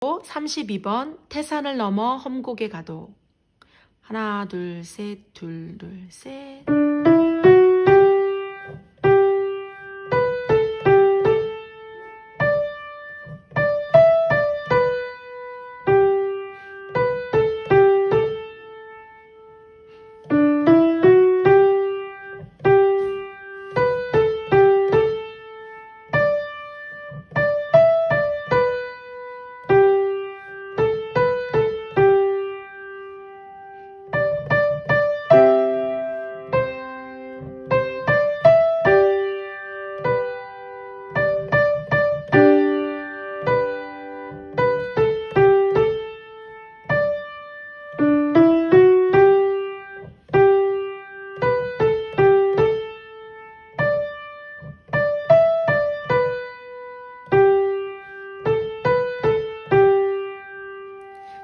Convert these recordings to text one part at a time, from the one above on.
32번 태산을 넘어 험곡에 가도. 하나 둘 셋 둘 둘셋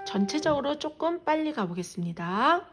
전체적으로 조금 빨리 가보겠습니다.